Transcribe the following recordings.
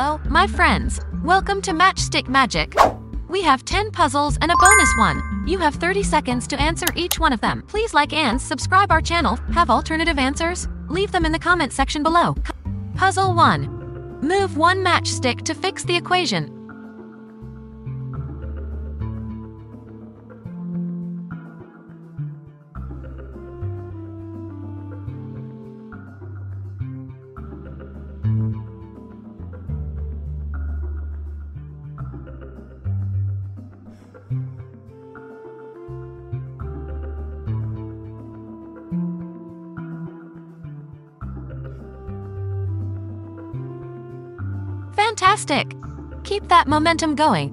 Hello, my friends. Welcome to Matchstick Magic. We have 10 puzzles and a bonus one. You have 30 seconds to answer each one of them. Please like and subscribe our channel. Have alternative answers? Leave them in the comment section below. Puzzle 1. Move one matchstick to fix the equation. Fantastic! Keep that momentum going.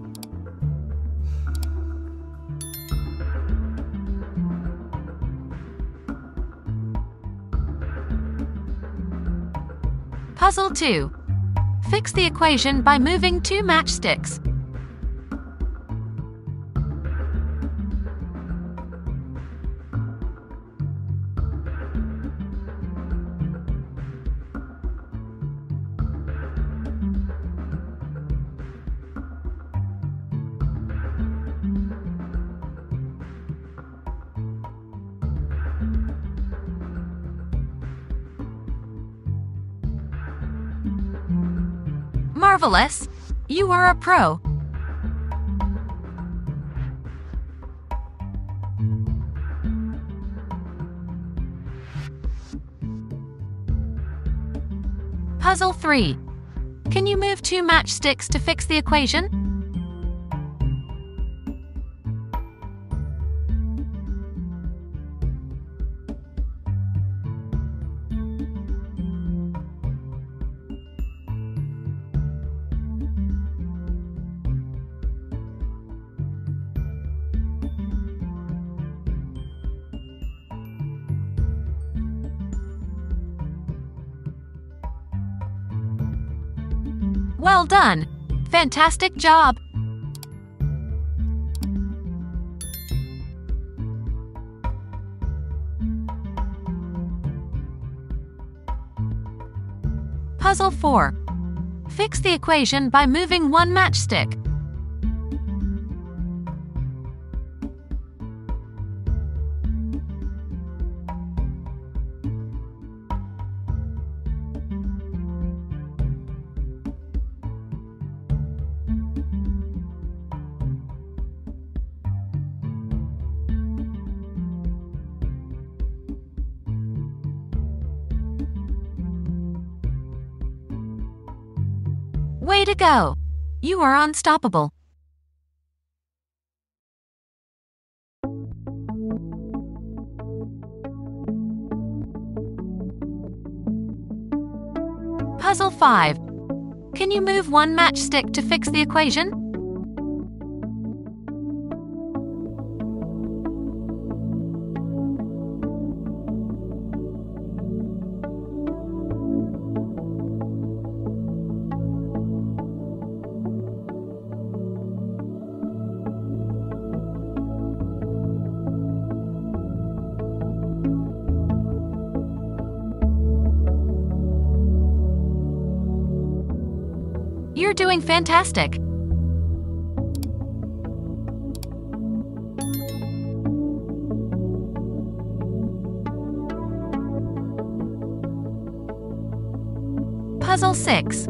Puzzle 2. Fix the equation by moving two matchsticks. Marvelous! You are a pro. Puzzle 3. Can you move two matchsticks to fix the equation? Well done! Fantastic job! Puzzle 4. Fix the equation by moving one matchstick. Way to go! You are unstoppable. Puzzle 5. Can you move one matchstick to fix the equation? You're doing fantastic. Puzzle 6.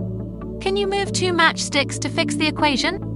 Can you move two matchsticks to fix the equation?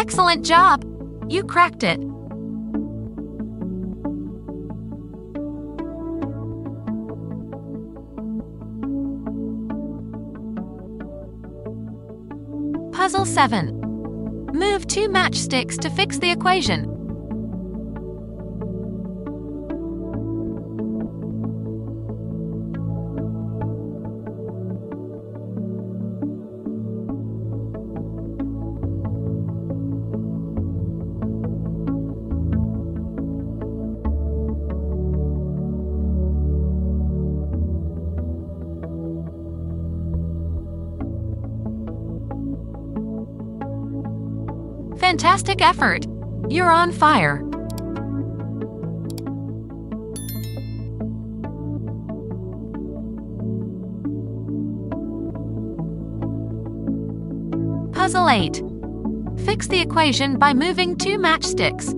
Excellent job! You cracked it. Puzzle 7. Move two matchsticks to fix the equation. Fantastic effort! You're on fire. Puzzle 8. Fix the equation by moving two matchsticks.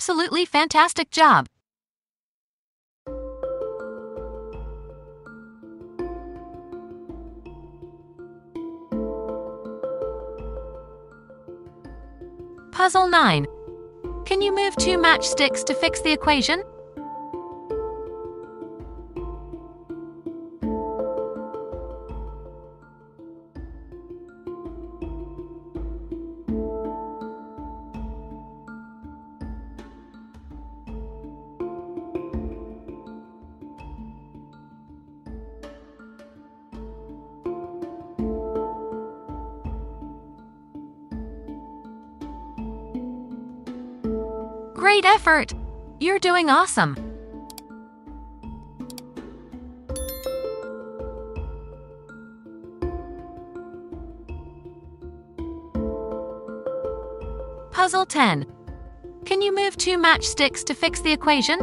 Absolutely fantastic job! Puzzle 9. Can you move two matchsticks to fix the equation? Great effort! You're doing awesome! Puzzle 10. Can you move two matchsticks to fix the equation?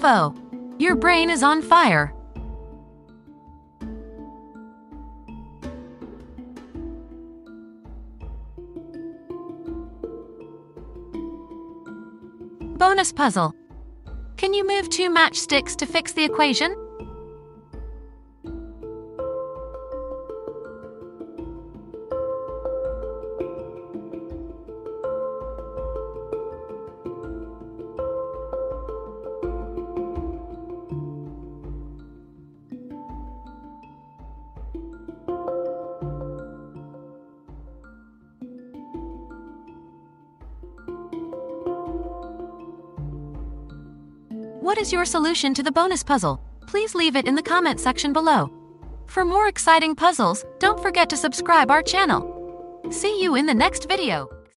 Bravo! Your brain is on fire. Bonus puzzle. Can you move two matchsticks to fix the equation? What is your solution to the bonus puzzle? Please leave it in the comment section below. For more exciting puzzles, don't forget to subscribe our channel. See you in the next video.